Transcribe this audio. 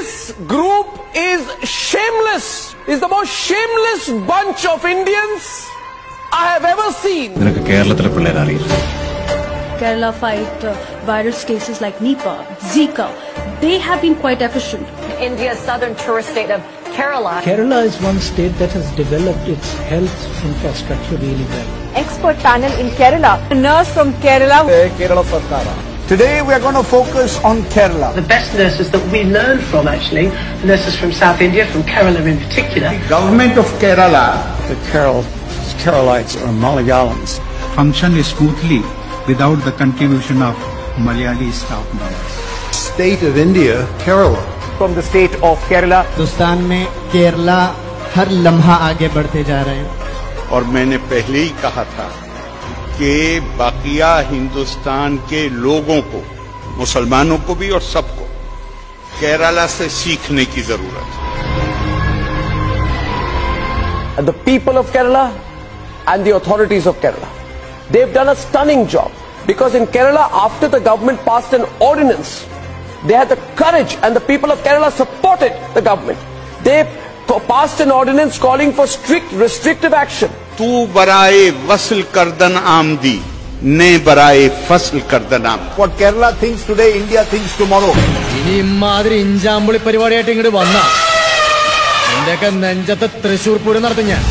This group is shameless, is the most shameless bunch of Indians I have ever seen. നിനക്ക് കേരളത്തിലെ പിള്ളേരെ അറിയില്ല Kerala fight uh, virus cases like Nipah, Zika. They have been quite efficient. India's southern tourist state of Kerala. Kerala is one state that has developed its health infrastructure really well. expert panel in Kerala. A nurse from Kerala. Today we are going to focus on Kerala. The best nurses that we learn from, actually, nurses from South India, from Kerala in particular. Government of Kerala, the Kerala, Keralites or Malayalams, function smoothly without the contribution of Malayali staff members. state of India, Kerala. From the state of Kerala, Hindustan में केरला हर लम्हा आगे बढ़ते जा रहे हैं और मैंने पहले ही कहा था कि बाकिया हिंदुस्तान के लोगों को मुसलमानों को भी और सबको केरला से सीखने की ज़रूरत है people of Kerala and the authorities of Kerala. They've done a stunning job because in Kerala, after the government passed an ordinance, they had the courage and the people of Kerala supported the government. They co- passed an ordinance calling for strict restrictive action. तू बराए वसल करदन आमदी ने बराए फसल करदन आम What Kerala thinks today, India thinks tomorrow. ഇനി ഇമാതിരി ഇഞ്ചാമ്പുളി പരിപാടിയായിട്ട് ഇങ്ങോട്ട് വന്ന എന്റെയൊക്കെ നെഞ്ചത്ത് തൃശൂർ പൂരം നടത്തും ഞാൻ